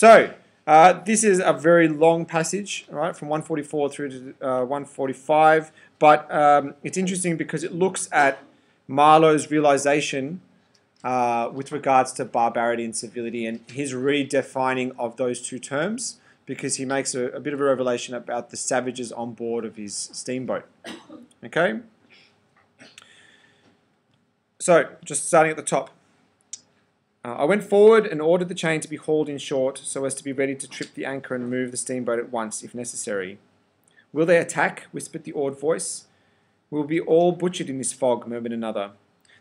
So, uh, this is a very long passage, right, from 144 through to uh, 145, but um, it's interesting because it looks at Marlow's realization uh, with regards to barbarity and civility and his redefining of those two terms because he makes a, a bit of a revelation about the savages on board of his steamboat. Okay? So, just starting at the top. Uh, I went forward and ordered the chain to be hauled in short so as to be ready to trip the anchor and move the steamboat at once, if necessary. Will they attack? whispered the awed voice. We'll be all butchered in this fog, murmured another.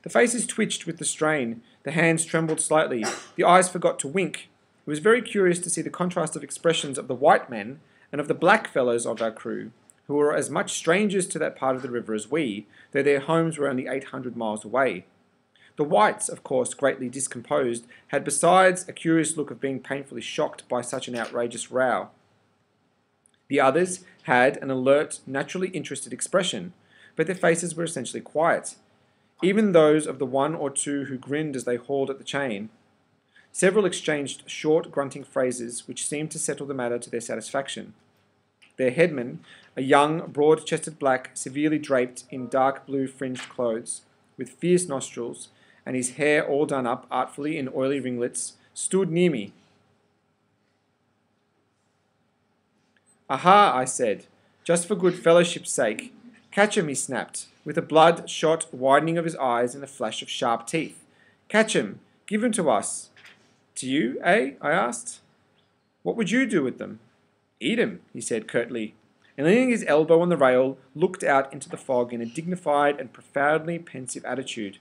The faces twitched with the strain, the hands trembled slightly, the eyes forgot to wink. It was very curious to see the contrast of expressions of the white men and of the black fellows of our crew, who were as much strangers to that part of the river as we, though their homes were only 800 miles away. The whites, of course, greatly discomposed, had besides a curious look of being painfully shocked by such an outrageous row. The others had an alert, naturally interested expression, but their faces were essentially quiet, even those of the one or two who grinned as they hauled at the chain. Several exchanged short, grunting phrases which seemed to settle the matter to their satisfaction. Their headman, a young, broad chested black, severely draped in dark blue fringed clothes, with fierce nostrils, and his hair all done up artfully in oily ringlets, stood near me. Aha, I said, just for good fellowship's sake. Catch him, he snapped, with a blood-shot widening of his eyes and a flash of sharp teeth. Catch him, give him to us. To you, eh? I asked. What would you do with them? Eat him, he said curtly, and leaning his elbow on the rail, looked out into the fog in a dignified and profoundly pensive attitude.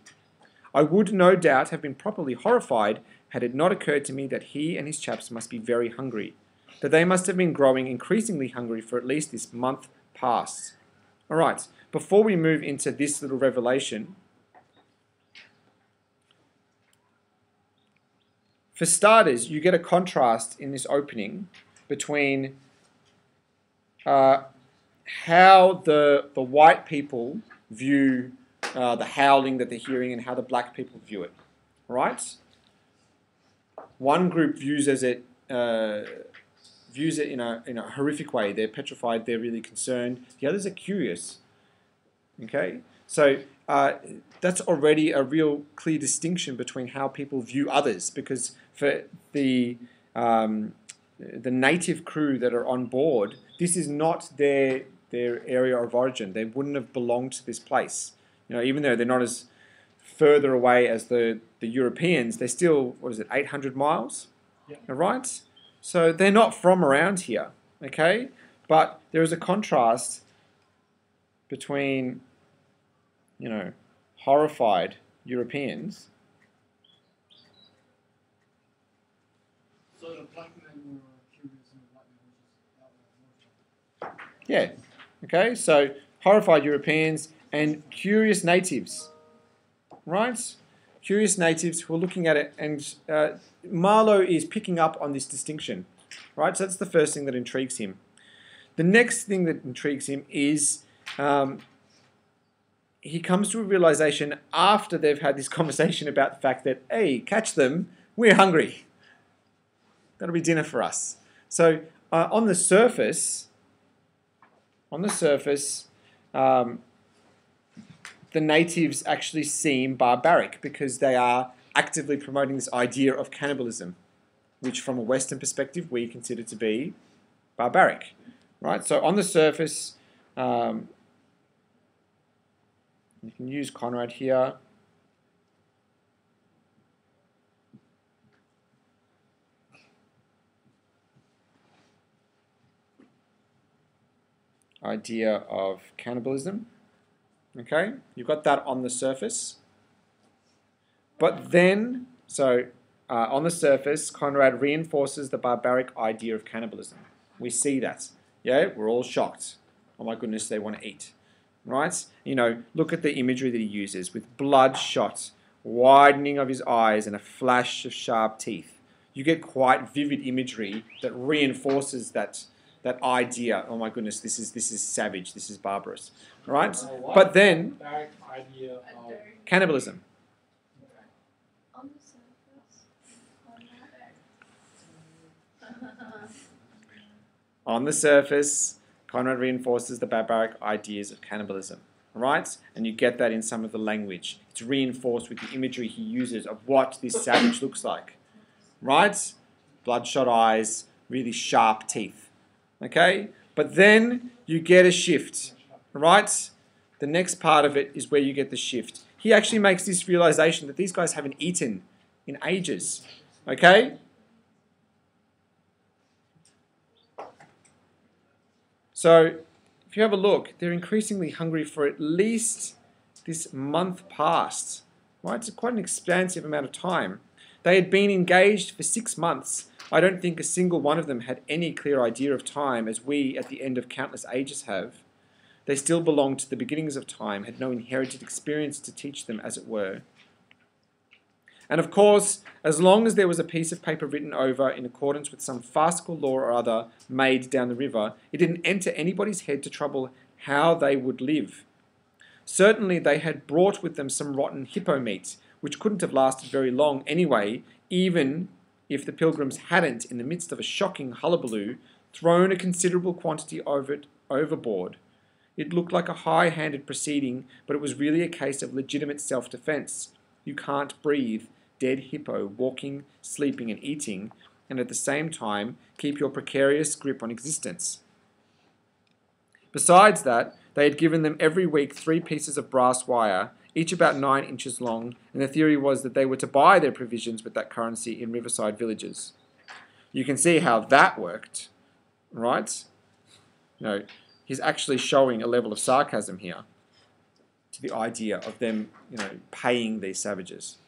I would no doubt have been properly horrified had it not occurred to me that he and his chaps must be very hungry, that they must have been growing increasingly hungry for at least this month past. All right, before we move into this little revelation, for starters, you get a contrast in this opening between uh, how the the white people view uh, the howling that they're hearing and how the black people view it. Right? One group views as it uh, views it in a in a horrific way. They're petrified. They're really concerned. The others are curious. Okay, so uh, that's already a real clear distinction between how people view others. Because for the um, the native crew that are on board, this is not their their area of origin. They wouldn't have belonged to this place. You know, even though they're not as further away as the, the Europeans, they're still, what is it, 800 miles? Yeah. Right? So they're not from around here, okay? But there is a contrast between, you know, horrified Europeans. So the black men were curious and the white men were just out there. Yeah. Okay, so horrified Europeans and curious natives, right? Curious natives who are looking at it, and uh, Marlow is picking up on this distinction, right? So that's the first thing that intrigues him. The next thing that intrigues him is um, he comes to a realization after they've had this conversation about the fact that, hey, catch them, we're hungry. That'll be dinner for us. So uh, on the surface, on the surface, um, the natives actually seem barbaric because they are actively promoting this idea of cannibalism, which from a Western perspective we consider to be barbaric, right? So on the surface, um, you can use Conrad here. Idea of cannibalism. Okay, you've got that on the surface. But then, so uh, on the surface, Conrad reinforces the barbaric idea of cannibalism. We see that. Yeah, we're all shocked. Oh my goodness, they want to eat. Right? You know, look at the imagery that he uses with bloodshot, widening of his eyes, and a flash of sharp teeth. You get quite vivid imagery that reinforces that that idea. Oh my goodness, this is this is savage. This is barbarous, right? Uh, But then idea of cannibalism. On the surface, On the surface, Conrad reinforces the barbaric ideas of cannibalism. Right? And you get that in some of the language. It's reinforced with the imagery he uses of what this savage looks like. Right? Bloodshot eyes, really sharp teeth. Okay? But then you get a shift. Right? The next part of it is where you get the shift. He actually makes this realization that these guys haven't eaten in ages. Okay? So, if you have a look, they're increasingly hungry for at least this month past. Right? It's quite an expansive amount of time. They had been engaged for six months. I don't think a single one of them had any clear idea of time as we at the end of countless ages have. They still belonged to the beginnings of time, had no inherited experience to teach them, as it were. And of course, as long as there was a piece of paper written over in accordance with some farcical law or other made down the river, it didn't enter anybody's head to trouble how they would live. Certainly, they had brought with them some rotten hippo meat, which couldn't have lasted very long anyway, even if the pilgrims hadn't, in the midst of a shocking hullabaloo, thrown a considerable quantity of it overboard. It looked like a high handed proceeding, but it was really a case of legitimate self defense. You can't breathe, dead hippo walking, sleeping, and eating, and at the same time keep your precarious grip on existence. Besides that, they had given them every week three pieces of brass wire, each about nine inches long, and the theory was that they were to buy their provisions with that currency in riverside villages. You can see how that worked, right? You know, he's actually showing a level of sarcasm here to the idea of them, you know, paying these savages.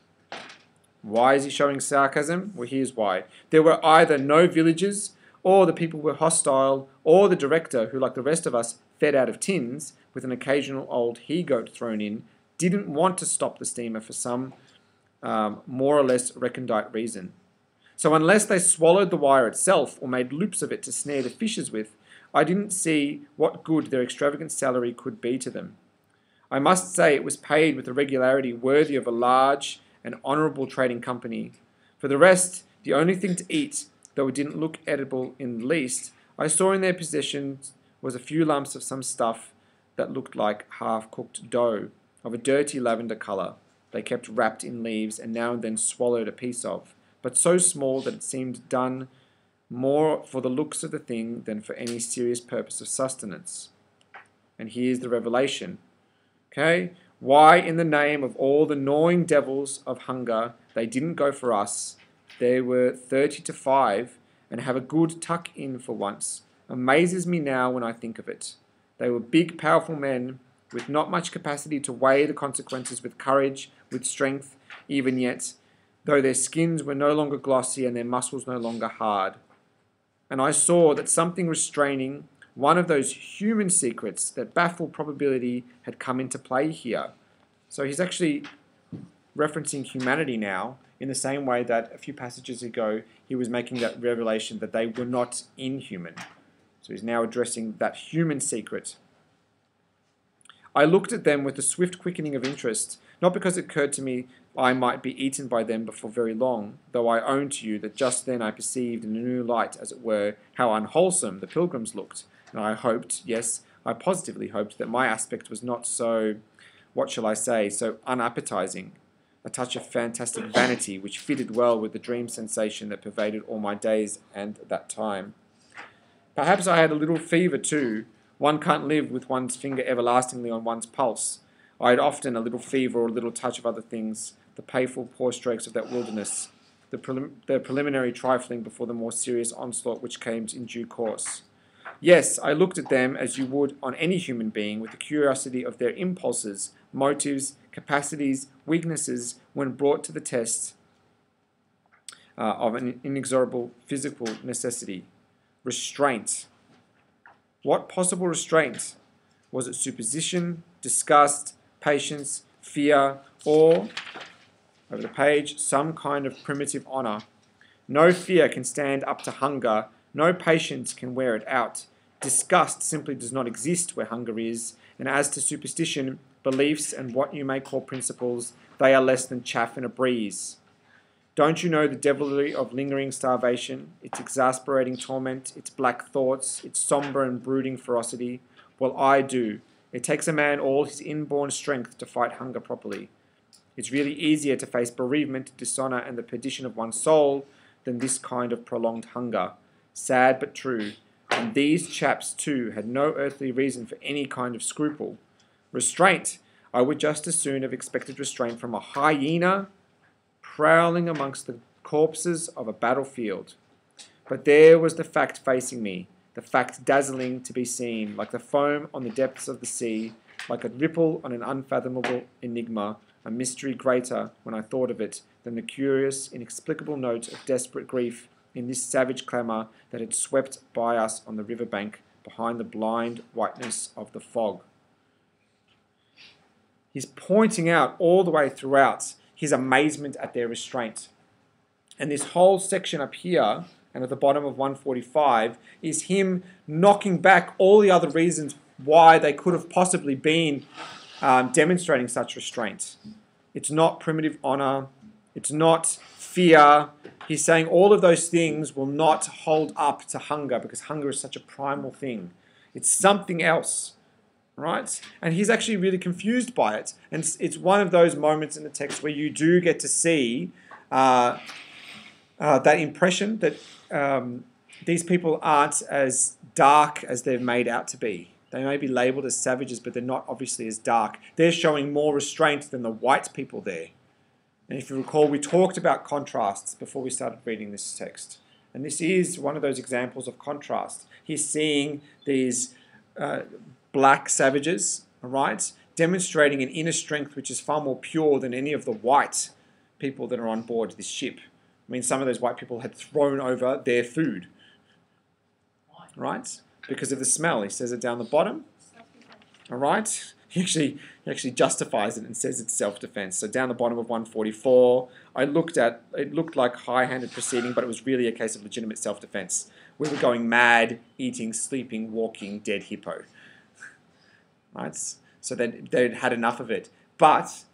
Why is he showing sarcasm? Well, here's why. There were either no villages, or the people were hostile, or the director, who, like the rest of us, fed out of tins, with an occasional old he goat thrown in, didn't want to stop the steamer for some um, more or less recondite reason. So, unless they swallowed the wire itself or made loops of it to snare the fishes with, I didn't see what good their extravagant salary could be to them. I must say it was paid with a regularity worthy of a large and honourable trading company. For the rest, the only thing to eat, though it didn't look edible in the least, I saw in their possession was a few lumps of some stuff that looked like half cooked dough, of a dirty lavender colour. They kept wrapped in leaves and now and then swallowed a piece of, but so small that it seemed done more for the looks of the thing than for any serious purpose of sustenance. And here's the revelation. Okay? Why, in the name of all the gnawing devils of hunger, they didn't go for us. They were 30 to 5 and have a good tuck in for once. Amazes me now when I think of it. They were big, powerful men with not much capacity to weigh the consequences with courage, with strength, even yet, though their skins were no longer glossy and their muscles no longer hard. And I saw that something restraining one of those human secrets that baffle probability had come into play here. So he's actually referencing humanity now in the same way that a few passages ago he was making that revelation that they were not inhuman. So he's now addressing that human secret. I looked at them with a swift quickening of interest, not because it occurred to me I might be eaten by them before very long, though I own to you that just then I perceived in a new light, as it were, how unwholesome the pilgrims looked, and I hoped, yes, I positively hoped, that my aspect was not so, what shall I say, so unappetizing, a touch of fantastic vanity which fitted well with the dream sensation that pervaded all my days and that time. Perhaps I had a little fever too. One can't live with one's finger everlastingly on one's pulse. I had often a little fever or a little touch of other things, the painful poor strokes of that wilderness, the, prelim- the preliminary trifling before the more serious onslaught which came in due course. Yes, I looked at them as you would on any human being with the curiosity of their impulses, motives, capacities, weaknesses when brought to the test uh, of an inexorable physical necessity. Restraint. What possible restraint? Was it supposition, disgust, patience, fear, or, over the page, some kind of primitive honor? No fear can stand up to hunger no patience can wear it out. Disgust simply does not exist where hunger is, and as to superstition, beliefs, and what you may call principles, they are less than chaff in a breeze. Don't you know the devilry of lingering starvation, its exasperating torment, its black thoughts, its somber and brooding ferocity? Well, I do. It takes a man all his inborn strength to fight hunger properly. It's really easier to face bereavement, dishonor, and the perdition of one's soul than this kind of prolonged hunger. Sad but true. And these chaps, too, had no earthly reason for any kind of scruple. Restraint. I would just as soon have expected restraint from a hyena prowling amongst the corpses of a battlefield. But there was the fact facing me, the fact dazzling to be seen, like the foam on the depths of the sea, like a ripple on an unfathomable enigma, a mystery greater when I thought of it than the curious, inexplicable note of desperate grief in this savage clamour that had swept by us on the river bank behind the blind whiteness of the fog. He's pointing out all the way throughout his amazement at their restraint. And this whole section up here and at the bottom of 145 is him knocking back all the other reasons why they could have possibly been um, demonstrating such restraint. It's not primitive honor, it's not fear. He's saying all of those things will not hold up to hunger because hunger is such a primal thing. It's something else, right? And he's actually really confused by it. And it's, it's one of those moments in the text where you do get to see uh, uh, that impression that um, these people aren't as dark as they're made out to be. They may be labeled as savages, but they're not obviously as dark. They're showing more restraint than the white people there. And if you recall, we talked about contrasts before we started reading this text. And this is one of those examples of contrast. He's seeing these uh, black savages, all right, demonstrating an inner strength which is far more pure than any of the white people that are on board this ship. I mean, some of those white people had thrown over their food, right? Because of the smell. He says it down the bottom, all right? He actually, he actually justifies it and says it's self-defense. So down the bottom of 144, I looked at, it looked like high-handed proceeding, but it was really a case of legitimate self-defense. We were going mad, eating, sleeping, walking, dead hippo. Right? So they'd, they'd had enough of it. But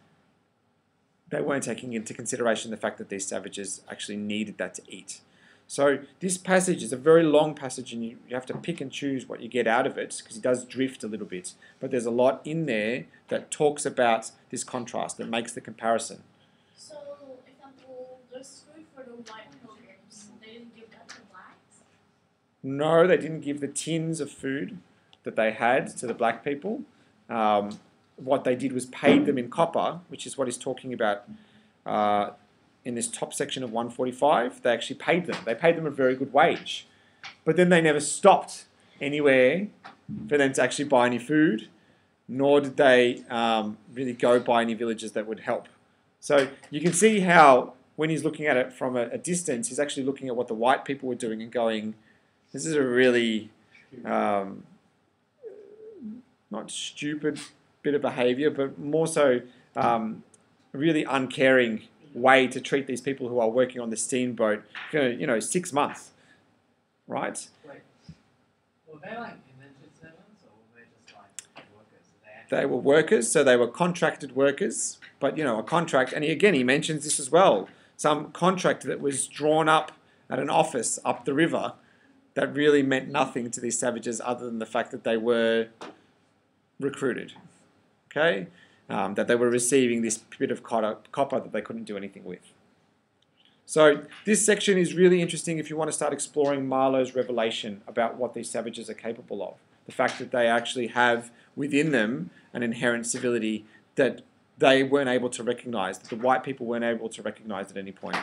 they weren't taking into consideration the fact that these savages actually needed that to eat. So this passage is a very long passage, and you, you have to pick and choose what you get out of it because it does drift a little bit. But there's a lot in there that talks about this contrast that makes the comparison. So, example, there's food for the white pilgrims. They didn't give that to blacks. No, they didn't give the tins of food that they had to the black people. Um, what they did was paid them in copper, which is what he's talking about uh, in this top section of 145. They actually paid them. They paid them a very good wage. But then they never stopped anywhere for them to actually buy any food, nor did they um, really go by any villages that would help. So you can see how, when he's looking at it from a, a distance, he's actually looking at what the white people were doing and going, this is a really um, not stupid bit of behavior, but more so um, really uncaring way to treat these people who are working on the steamboat for, you know, six months, right? Wait, were they like indentured servants or were they just like workers? They, They were workers, so they were contracted workers, but, you know, a contract, and he, again, he mentions this as well, some contract that was drawn up at an office up the river that really meant nothing to these savages other than the fact that they were recruited. Okay? Um, that they were receiving this bit of copper, that they couldn't do anything with. So, this section is really interesting if you want to start exploring Marlow's revelation about what these savages are capable of. The fact that they actually have within them an inherent civility that they weren't able to recognize, that the white people weren't able to recognize at any point.